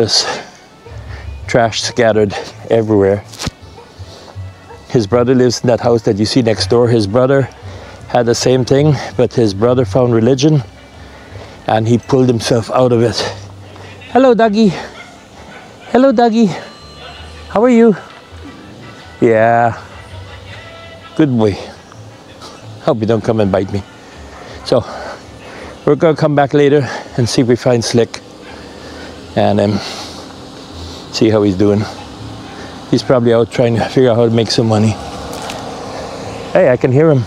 There's trash scattered everywhere. His brother lives in that house that you see next door. His brother had the same thing, but his brother found religion and he pulled himself out of it. Hello, Dougie. Hello, Dougie. How are you? Yeah. Good boy. Hope you don't come and bite me. So, we're gonna come back later and see if we find Slick and um, see how he's doing. He's probably out trying to figure out how to make some money. Hey, I can hear him.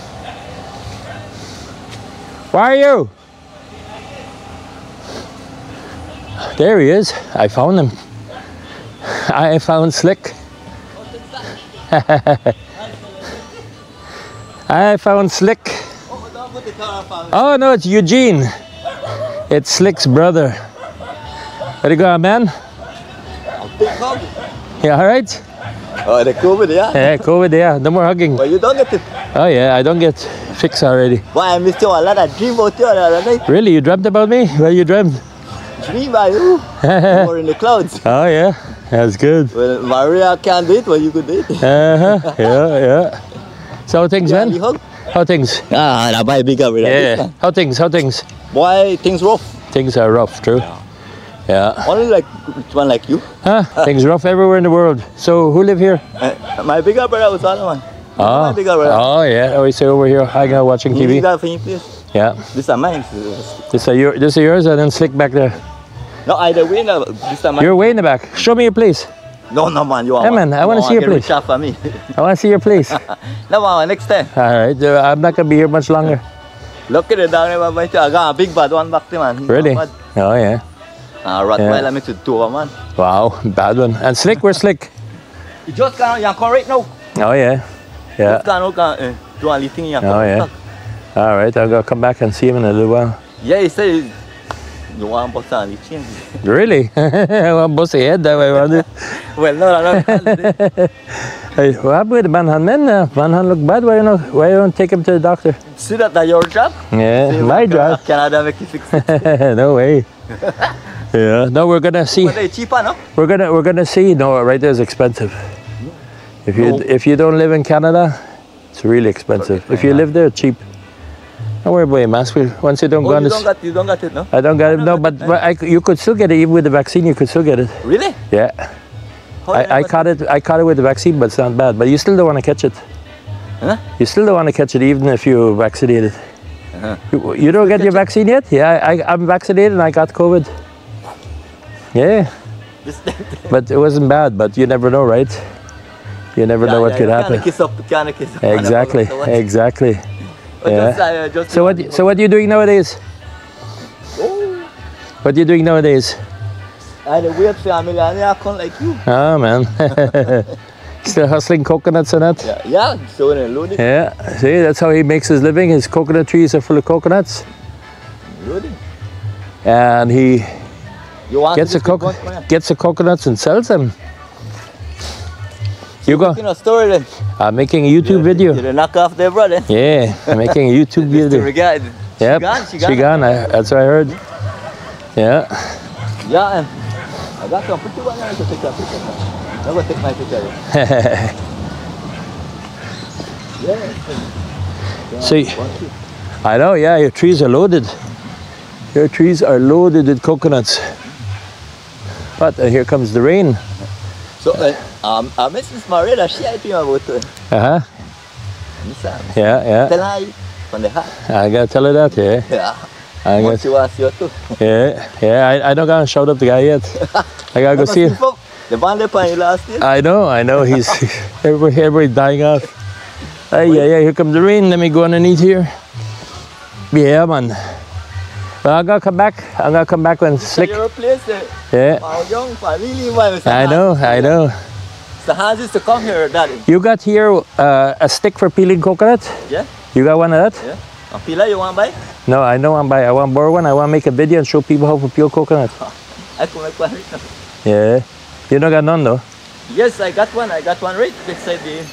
Where are you? There he is. I found him. I found Slick. I found Slick. Oh no, it's Eugene. It's Slick's brother. Where you go, man? Yeah, all right. Oh, the COVID, yeah. Yeah, COVID. Yeah, no more hugging. But you don't get it. Oh yeah, I don't get fixed already. Why I missed you a lot. I dream about you the other night. Really, you dreamt about me? Well, you dreamt. Dream about you. Were in the clouds. Oh yeah, that's good. Well, Maria can't do it, but you could do it. Uh huh. Yeah, yeah. So how things, Yeah, man? hug. How things? Ah, na buy bigger with Yeah. How things? How things? Boy, things rough. Things are rough, true. Yeah. Only like one like you. Huh? Things rough everywhere in the world. So who live here? Uh, my bigger brother was all one. Oh. My bigger brother. Oh yeah. Oh, we say over here hanging out watching You TV. that for you, please. Yeah. This is mine. This are your this are yours and then slick back there. No, either way, no, this is mine. You're way in the back. Show me your place. No, no, man, you are. Hey, man, I wanna see your place. rich off me. I want to see your place. no, man, next time. All right. uh, I'm not gonna be here much longer. Look at it down there, man. I got a big bad one back there, man. Really? Oh yeah. Ah, Rottweiler mixed with two, man. Wow. Bad one. And slick. Where's slick? You just can't, you can't right now. Oh yeah. Yeah. Just can't, can't, uh, do a little thing, you Oh yeah. All right. I'll go come back and see him in a little while. Yeah, he said, you want to bust on chain. Really? I want to bust your head that way, want Well, no, no, no. Hey, what happened with the Manhan men? Uh, Manhan look bad. Why you not? Why you don't take him to the doctor? See that, that your job? Yeah, See, my uh, job. Canada make you fix it. no way. Yeah. No, we're gonna see. But they cheaper, no? We're gonna we're gonna see. No, right there is expensive. If you No. if you don't live in Canada, it's really expensive. If you live there, cheap. Don't worry about your mask. We- Once you don't Oh, go on you this, don't got, you don't got it, no? I don't got it. No, but, but I, you could still get it even with the vaccine. You could still get it. Really? Yeah. How I, I caught it. I caught it with the vaccine, but it's not bad. But you still don't want to catch it. Huh? You still don't want to catch it even if you're vaccinated. Uh-huh. You, you don't get your catch it? vaccine yet? Yeah, I, I'm vaccinated and I got COVID. Yeah, but it wasn't bad. But you never know, right? You never know what yeah, could happen. Can't kiss up, can't kiss up. Exactly, exactly. just, uh, just So what? So what are you doing nowadays? Oh, What are you doing nowadays? I had a weird family and I come like you. Oh man, still hustling coconuts and that. Yeah, yeah, so I Yeah, see, that's how he makes his living. His coconut trees are full of coconuts, load it. and he You want gets the just keep coco- going, man? gets the coconuts and sells them. You go. Making a story then. I'm making a YouTube video. You knock off their brother. Yeah, I'm making a YouTube video. Regard. Yep, gone, she she gone. I, that's what I heard. Yeah. Yeah, and I got some pretty one to take a picture. I'm to take my picture. Yeah. See. I know. Yeah, your trees are loaded. Your trees are loaded with coconuts. But uh, here comes the rain. So, uh, um, uh, Mrs. Marilla, she I think about uh, Uh huh. Lisa. Yeah, yeah. Tell her from the heart. I gotta tell her that. Yeah. Yeah. I got, she wants you to. yeah, yeah. I, I don't gotta shout up the guy yet. I gotta go see him. The band they playing last year. I know, I know. He's everybody, everybody dying off. Hey, yeah, yeah. Here comes the rain. Let me go underneath here. Yeah, man. Well, I'm gonna come back. I'm gonna come back when slick. Uh, Yeah. Mao Young, really well. I know, I know. The used to come here, daddy. You got here uh, a stick for peeling coconut? Yeah? You got one of that? Yeah. And Pila, you want to buy? No, I know I'm buy. I want to borrow one. I want to make a video and show people how to peel coconut. I can make one right now. Yeah. You don't got none though. Yes, I got one. I got one right beside the.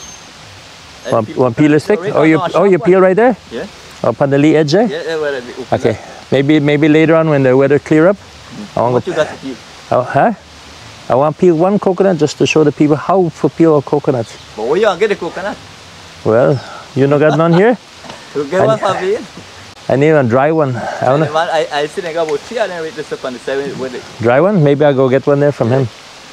I One, peel- one peeler stick? right Oh, you no, oh you peel one. right there? Yeah. Up on the lee edge there? Yeah, yeah, open Okay. Maybe maybe later on when the weather clear up. I What want you to. got to peel? Oh, huh? I want peel one coconut just to show the people how to peel coconuts. But where you to get the coconut? Well, you know got none here? You get one for me. I need a dry one. I And want man, I, I see they got about three of them with the stuff on the side with, with, the- dry one. Maybe I'll go get one there from him.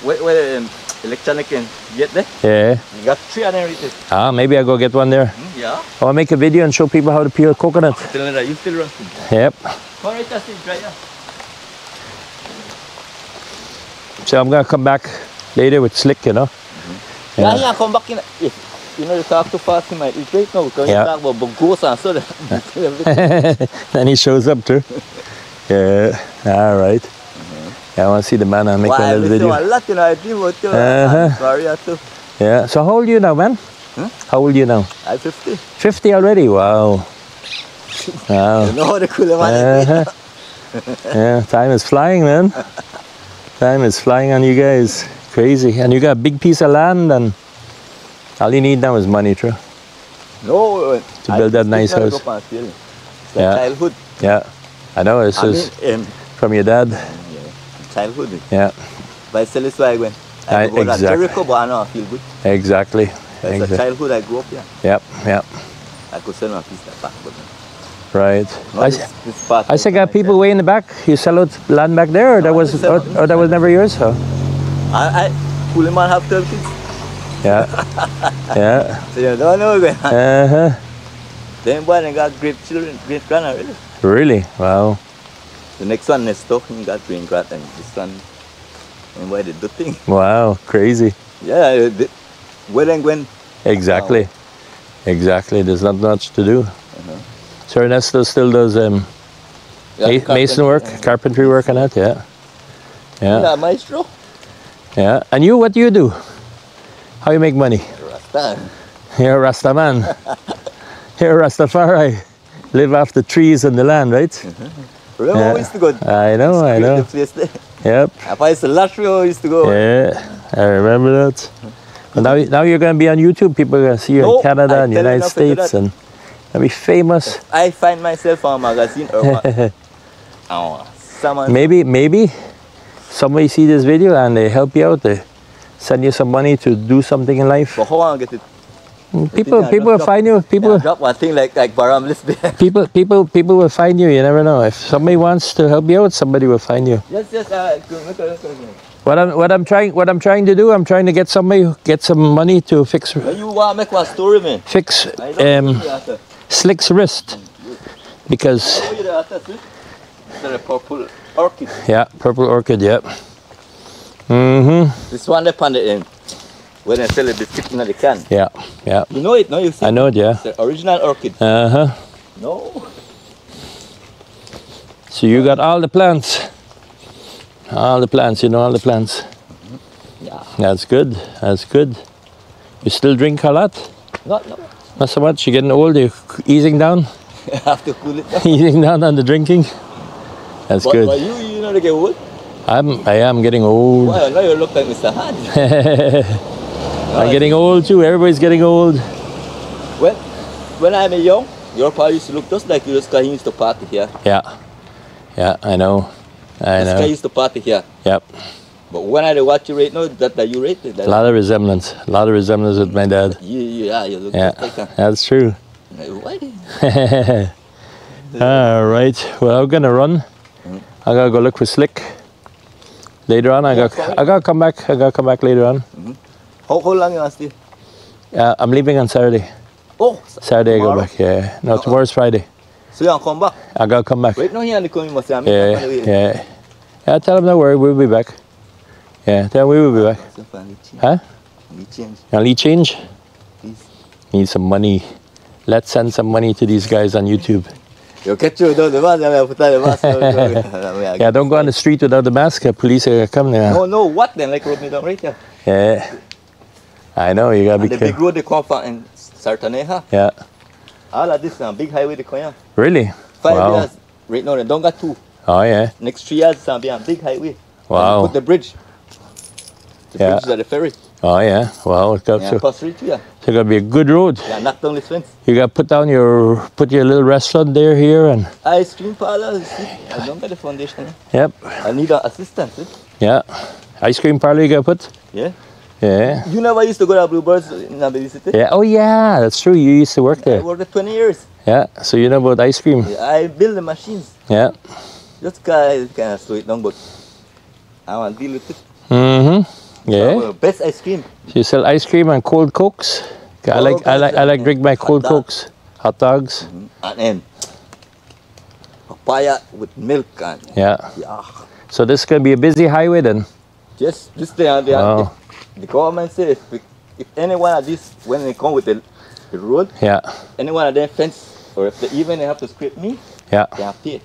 Wait, wait, um, electronic can get there. Yeah. You got them with this. Ah, maybe I'll go get one there. Hmm, yeah. I want to make a video and show people how to peel coconut. That you still run. Yep. Come right there, see, dry yeah. So I'm gonna come back later with slick, you know. Yeah, yeah, come back in. If you know you talk too fast, you might eat right now. Because Yeah. you talk about ghosts and so and he shows up too. Yeah. All right. Yeah, I want to see the man and make Why, a I little video. a lot, you know, I dream about you. Uh-huh. Sorry, I too. Yeah. So how old are you now, man? Huh? How old are you now? I'm 50. 50 already. Wow. Wow. You know how the cool man is. Uh-huh. yeah, time is flying, man. Time is flying on you guys. Crazy. And you got a big piece of land, and all you need now is money, true. No, uh, To build that nice house. Go up and feel it. It's Yeah. childhood. Yeah. I know. it's I is mean, um, from your dad. Childhood. Yeah. But still is where I went. I, I- go to exactly. Jericho, but I know I feel good. Exactly. It's a Exactly. childhood I grew up here. Yep. Yep. I could sell my piece like back, but Right. I, this, this. I see got people way in the back. You sell out land back there, or that No, I was, or, or that was never yours? Huh? I, I, Coolie man have 12 kids. Yeah. yeah. So you don't know going. Uh huh. Then boy, they got great children, great grand already. Really? Wow. The next one, door, he got green grand, and this one, and they do thing. Wow. Crazy. Yeah, the, where then when Exactly. Exactly. There's not much to do. Uh-huh. So Ernesto still does um, ma- mason work, carpentry work, and that. Yeah. Yeah. Yeah, maestro. Yeah. And you, what do you do? How you make money? Rasta. You're a Rasta man. You're a Rastafari. Live off the trees and the land, right? Yeah. we used to go. I know, I know. The place there. Yep. If I used to we used to go. Yeah, I remember that. But now, now you're going to be on YouTube. People are going to see you No, in Canada I and you United not to do States and you'll be famous. I find myself on a magazine or what? oh, someone. Maybe, maybe somebody see this video and they help you out. They send you some money to do something in life. But how I get it? People, people will find you. People, Yeah, drop one thing like like Baram people, people, people will find you. You never know. If somebody wants to help you out, somebody will find you. yes, yes. Uh. What I'm, what I'm trying, what I'm trying to do, I'm trying to get somebody, get some money to fix, you want make one story, man. fix um. Slick's wrist because How you there after, see? It's a purple orchid. yeah, purple orchid. Yeah. Mm-hmm. This one they on the end. When I sell the biscuit in the can. Yeah. Yeah. You know it, no? You see? I know it. Yeah. It's the original orchid. Uh huh. No. So you got all the plants. All the plants. You know all the plants. Yeah. That's good. That's good. You still drink a lot? No, no. Not so much. You're getting old. You're easing down. I have to cool it down. easing down on the drinking. That's But, but good. you, you know, they get old. I'm. I am getting old. Well, now you look like Mr. Hard. I'm getting old too. Everybody's getting old. When, when I'm a young, your pa used to look just like you, he used to party here. Yeah. Yeah. I know. I he know. used to party here. Yep. But when I watch you right now, that, that you. That, A lot of resemblance. A lot of resemblance with my dad. You, you, yeah, you look Yeah. like him. That's true. What? All right. Well, I'm gonna run. Mm-hmm. I gotta go look for Slick. Later on, I got I gotta come back. I gotta come back later on. How, how long you stay? Uh, I'm leaving on Saturday. Oh, Saturday I go back. Yeah. No, tomorrow's Friday. so you to come back? I gotta come back. Right no, come, you must say, I'm Yeah. Yeah. Yeah. Tell them don't worry. We'll be back. Yeah. Tell them we will be back. So, finally change. Huh? We change, You need change? please. Need some money. Let's send some money to these guys on YouTube. You catch you down the bus, I'm put on the bus. Yeah, don't go on the street without the mask. uh, Police are come there. No, no, what then? Like road me down right here. Yeah. I know, you gotta And be the big careful. road they come from in Sarteneja. Yeah. All of this, a big highway they come here. Really? Five Wow. years. Right now, they don't got two. Oh, yeah. Next three years, it's be a big highway. Wow. Put the bridge. The Yeah. bridge is at the ferry. Oh, yeah. Wow. It's got Yeah, to, pass right here. it's gotta be a good road. Yeah, knock down this fence. You gotta put down your, put your little restaurant there, here, and Ice cream parlor? I don't got the foundation. eh? yep. I need an assistant. See? Yeah. Ice cream parlor you gotta put? Yeah. Yeah. You never used to go to Bluebirds in Abbey City? Yeah. Oh yeah, that's true. You used to work there. I worked there 20 years. Yeah. So you know about ice cream. I build the machines. Yeah. Just kind of, kind of slow it down, but I want to deal with it. Mm-hmm. Yeah. Our best ice cream. So you sell ice cream and cold cokes. I like I like I like drink my cold dog. cokes, hot dogs. And then papaya with milk and Yeah. yeah. So this is gonna be a busy highway then. Just just there, there. Wow. The government said if, if any one of these when they come with the, the road, Yeah. any one of them fence or if they even they have to scrape me, Yeah. they have to pay.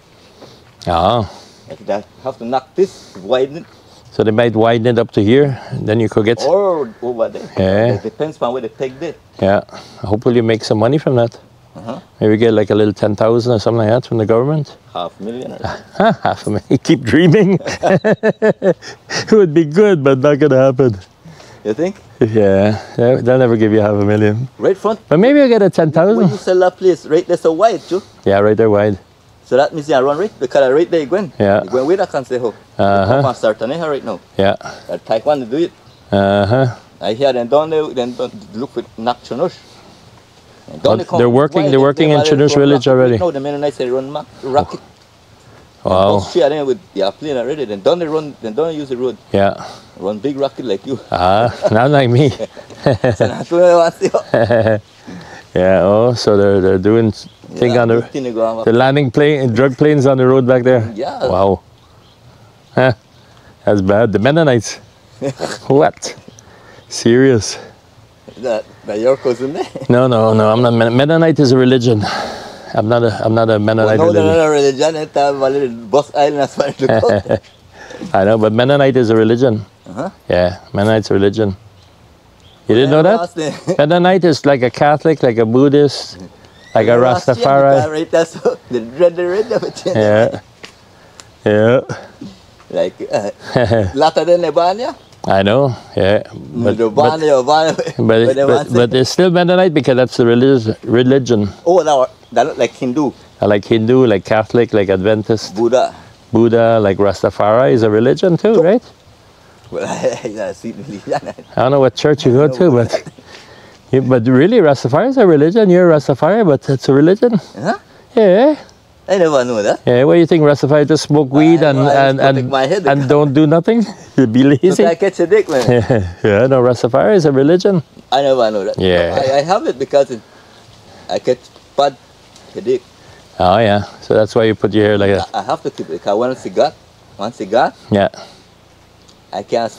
Oh. If they have to knock this, widen it, So they might widen it up to here, then you could get. or over there. Yeah. It depends on where they take it. Yeah. Hopefully you make some money from that. Uh-huh. Maybe get like a little ten thousand or something like that from the government. Half a million. Half a million. Keep dreaming. it would be good, but not gonna happen. You think? Yeah, yeah, they'll never give you half a million. Right front. But maybe I get a 10,000. When you sell that place, right there so wide too. Yeah, right there wide. So that means you run right because right there you go in. Yeah. You go in with a can say how. Uh-huh. Come and start on it right now. Yeah. I one to do it. Uh huh. I hear them down there, then look with knock Chunox. Oh, they're working- they're working in Chunox village already? No, the Mennonites they run ma- rocket. Wow. Straight then with yeah, plane already. Then down they run, then don't use the road. Yeah. Run big rocket like you. Ah, not like me. so that's what I want to see. Yeah. Oh, so they're they're doing thing on the thing to go on. the landing plane, drug planes on the road back there. Yeah. Wow. Huh. That's bad. The Mennonites. what? Serious? That, that your cousin. No, no, no. I'm not. Men- Mennonite is a religion. I'm not a. I'm not a Well, Mennonite no, they're religion. not a religion. It's a little bus island as far as the go. I know, but Mennonite is a religion. Uh-huh. Yeah, Mennonite's a religion. You didn't know that? Mennonite is like a Catholic, like a Buddhist, like a Rastafari. Right, that's the dread the red of it. Yeah. Yeah. Like, uh, later than Lebania. I know. Yeah. Mm, but, But, but, but, but, but it's still Mennonite because that's the religion. religion. Oh, that, that look like Hindu, uh, like Hindu, like Catholic, like Adventist, Buddha. Buddha, like Rastafari is a religion too, right? Well, I see religion. I don't know what church you go to, but but really Rastafari is a religion. You're a Rastafari, but it's a religion. Huh? Yeah. I never know that. Yeah. What do you think? Rastafari just smoke weed I and and and, my head. and don't do nothing? You be Look, lazy. I catch a dick, man. yeah. No, Rastafari is a religion. I never know that. Yeah. I, I have it because it, I catch bad headache. Oh yeah. So that's why you put your hair like that. I have to keep it because one cigar, one cigar, Yeah. I can't,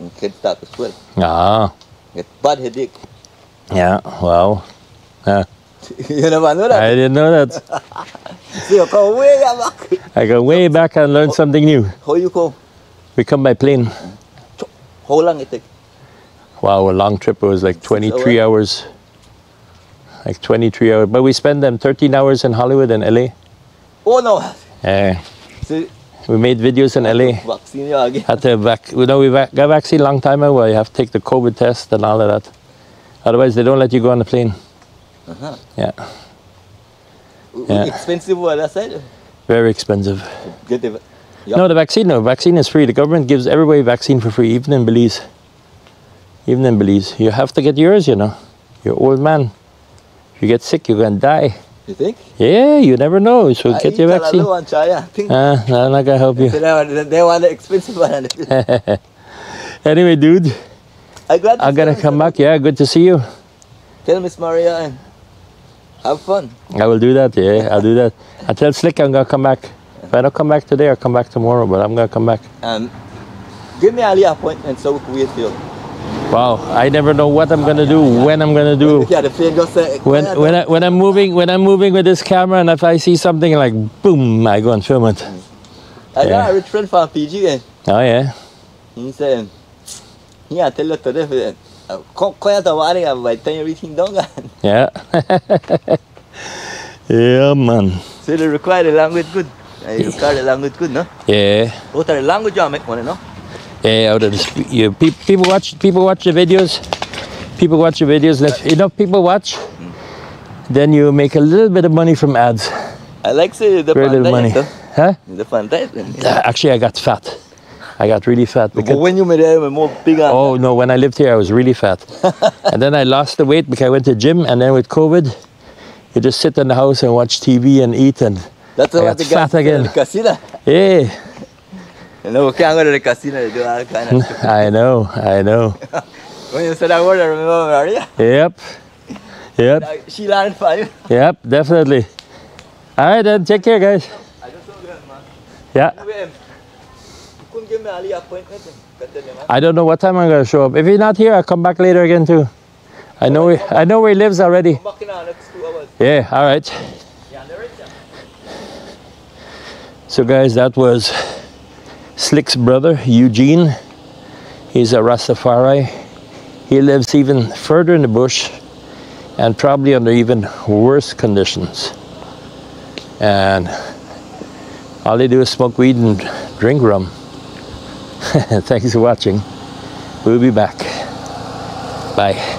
it can start to swell. Ah. Get bad headache. Yeah. Wow. you never know that. I didn't know that. So you come way back. I go way back and learn something new. How you come? We come by plane. How long it take? Wow, a long trip. It was like 23 hours. Like 23 hours. But we spend them 13 hours in Hollywood and LA. Oh no. Yeah. See, We made videos in LA. vaccine again. Had to vac- you know, we vac- got vaccine a long time ago. You have to take the COVID test and all of that. Otherwise, they don't let you go on the plane. Uh-huh. Yeah. Yeah. Expensive one, that's it. Very expensive. Get it. Yeah. No, the vaccine, no. Vaccine is free. The government gives everybody vaccine for free, even in Belize. Even in Belize. You have to get yours, you know. You're old man. If you get sick, you're going to die. You think? Yeah, you never know. So I get your vaccine. one, try, I think. Uh, I'm not going to help you. They want, the expensive one. Anyway, dude, I got to come back. Yeah, good to see you. Tell Miss Maria and have fun. I will do that. Yeah, I'll do that. I tell Slick I'm going to come back. If I don't come back today, I'll come back tomorrow, but I'm going to come back. And give me early appointment so we can wait for you. Wow, I never know what I'm to do, when I'm to do. Yeah, the plane just say, when when I, when I'm moving when I'm moving with this camera and if I see something like boom, I go and film it. Mm. I got a rich friend from PG and eh? Oh yeah, he said, yeah, tell you today, uh, come come to worry about everything down. guys." yeah, yeah, man. So they require the language good. Uh, You require the language good, no? Yeah, What are the language you make money, no? yeah. Out of the, you, pe- people watch people watch the videos. People watch the videos. If enough people watch, then you make a little bit of money from ads. I like say the Very little money. diet, Huh? The fun. Uh, Actually, I got fat. I got really fat But because when you made it, more bigger. oh no, when I lived here I was really fat. and then I lost the weight because I went to gym and then with COVID you just sit in the house and watch TV and eat and That's I got fat again. Casino. yeah, No, we can't go to the casino to do all kind of. I know, I know. When you said that word, I remember Maria. Yep. Yep. She learned five. Yep, definitely. All right then, take care guys. I just saw man. Yeah. I don't know what time I'm gonna show up. If he's not here, I'll come back later again too. I know he, I know where he lives already. Come back in our next two hours. Yeah, all right. Yeah, they're right there. So guys, that was Slick's brother, Eugene. He's a Rastafari. He lives even further in the bush and probably under even worse conditions. And all they do is smoke weed and drink rum. Thanks for watching. We'll be back. Bye.